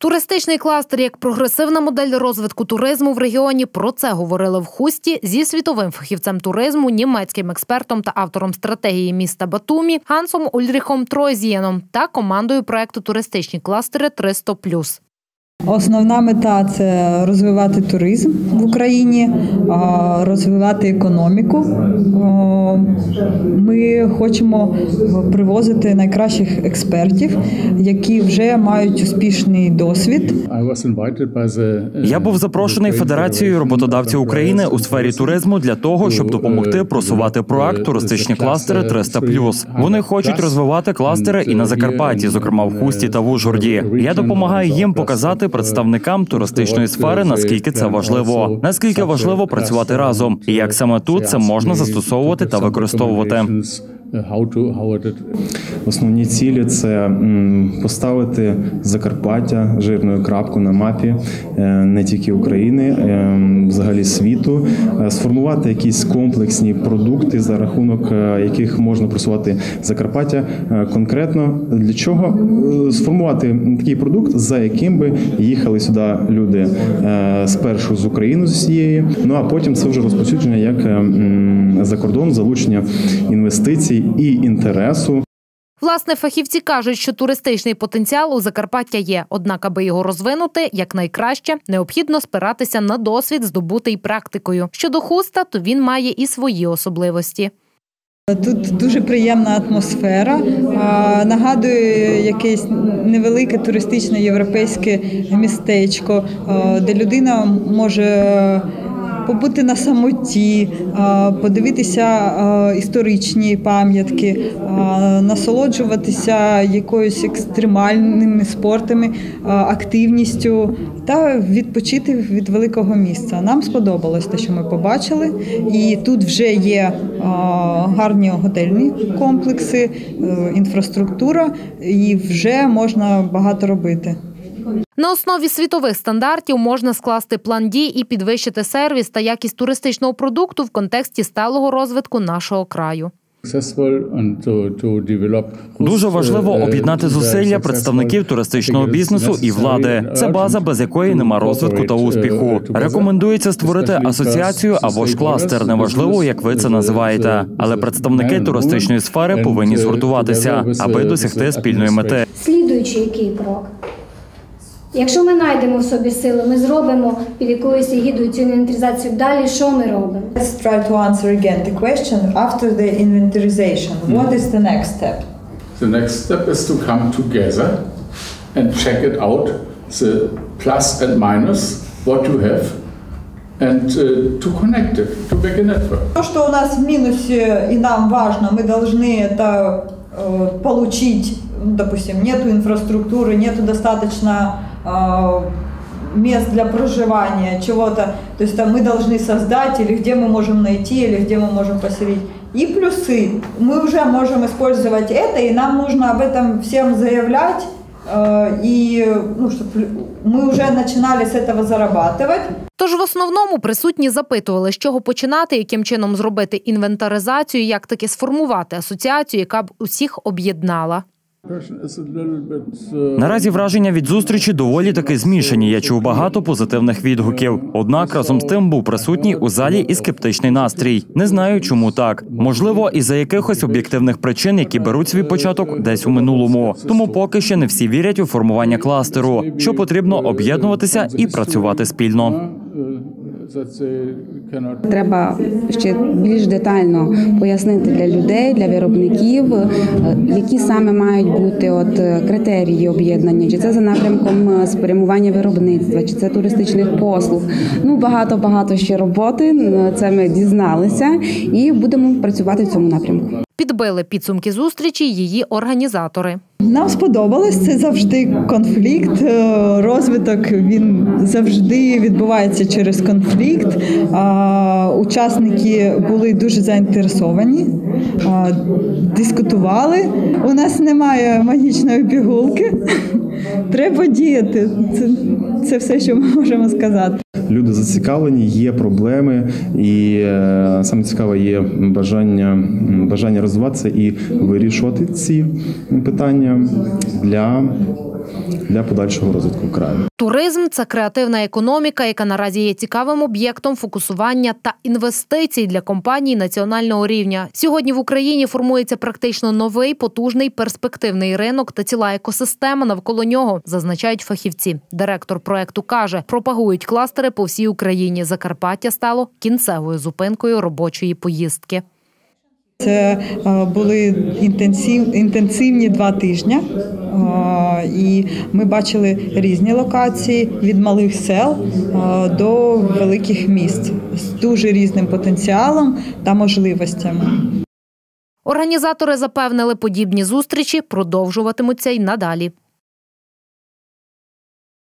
Туристичний кластер як прогресивна модель розвитку туризму в регіоні. Про це говорили в хусті зі світовим фахівцем туризму, німецьким експертом та автором стратегії міста Батумі Гансом Ульріхом Тройзієном та командою проекту Туристичні кластери 300+. Основна мета це розвивати туризм в Україні, розвивати економіку. Ми хочемо привозити найкращих експертів, які вже мають успішний досвід. Я був запрошений Федерацією роботодавців України у сфері туризму для того, щоб допомогти просувати проект туристичні кластери 300+. Вони хочуть розвивати кластери і на Закарпатті, зокрема в Хусті та в Ужгороді. Я допомагаю їм показати представникам туристичної сфери, наскільки це важливо, наскільки важливо працювати разом, і як саме тут це можна застосовувати та використовувати. Основні цілі це поставити Закарпаття жирною крапку на мапі е, не тільки України, е, взагалі світу, е, сформувати якісь комплексні продукти, за рахунок е, яких можна просувати Закарпаття. Е, конкретно для чого Е, сформувати такий продукт, за яким би їхали сюди люди е, спершу з України з усієї, ну а потім це вже розповсюдження як е, за кордон, залучення інвестицій і інтересу. Власне, фахівці кажуть, що туристичний потенціал у Закарпаття є. Однак, аби його розвинути якнайкраще, необхідно спиратися на досвід, здобутий практикою. Щодо хуста, то він має і свої особливості. Тут дуже приємна атмосфера. Нагадує якесь невелике туристичне європейське містечко, де людина може побути на самоті, подивитися історичні пам'ятки, насолоджуватися якоюсь екстремальними спортами, активністю та відпочити від великого місця. Нам сподобалось те, що ми побачили, і тут вже є гарні готельні комплекси, е, інфраструктура, і вже можна багато робити. На основі світових стандартів можна скласти план дій і підвищити сервіс та якість туристичного продукту в контексті сталого розвитку нашого краю. Дуже важливо об'єднати зусилля представників туристичного бізнесу і влади. Це база, без якої нема розвитку та успіху. Рекомендується створити асоціацію або ж кластер. Неважливо, як ви це називаєте, але представники туристичної сфери повинні згуртуватися, аби досягти спільної мети. Слідуючий який крок? Якщо ми знайдемо в собі сили, ми зробимо під якоюсь егідою цю інвентаризацію. Далі що ми робимо? Let's try to answer again the question after the inventorization. What is the next step? The next step is to come together and check it out, the plus and minus, what you have, and uh, to connect it, to make a network. То, что у нас в минусе и нам важно, мы должны это э, получить, ну, допустим, нету инфраструктуры, нету достаточно э, мест для проживания, чего-то, то есть там мы должны создать, или где мы можем найти, или где мы можем поселить. И плюсы. Мы уже можем использовать это, и нам нужно об этом всем заявлять, э, и ну, чтобы мы уже начинали с этого зарабатывать. Тож в основному присутні запитували, з чого починати, яким чином зробити інвентаризацію, як таки сформувати асоціацію, яка б усіх об'єднала. Наразі враження від зустрічі доволі таки змішані. Я чув багато позитивних відгуків. Однак разом з тим був присутній у залі і скептичний настрій. Не знаю, чому так. Можливо, із за якихось об'єктивних причин, які беруть свій початок десь у минулому. Тому поки ще не всі вірять у формування кластеру, що потрібно об'єднуватися і працювати спільно. Треба ще більш детально пояснити для людей, для виробників, е, які саме мають бути от е, критерії об'єднання, чи це за напрямком е, спрямування виробництва, чи це туристичних послуг. Ну багато багато ще роботи. Це ми дізналися, і будемо працювати в цьому напрямку. Підбили підсумки зустрічі її організатори. Нам сподобалось це завжди конфлікт. е, Розвиток він завжди відбувається через конфлікт. Учасники були дуже заінтересовані, дискутували. У нас немає магічної пігулки. Треба діяти. Це, це все, що ми можемо сказати. Люди зацікавлені, є проблеми, і е, саме цікаве є бажання, бажання розвиватися і вирішувати ці питання для для подальшого розвитку краю. Туризм це креативна економіка, яка наразі є цікавим об'єктом фокусування та інвестицій для компаній національного рівня. Сьогодні в Україні формується практично новий потужний перспективний ринок та ціла екосистема навколо нього, зазначають фахівці. Директор проекту каже, пропагують кластери по всій Україні. Закарпаття стало кінцевою зупинкою робочої поїздки. Це е, були інтенсив, інтенсивні два тижні, е, і ми бачили різні локації від малих сел е, до великих міст з дуже різним потенціалом та можливостями. Організатори запевнили, подібні зустрічі продовжуватимуться й надалі.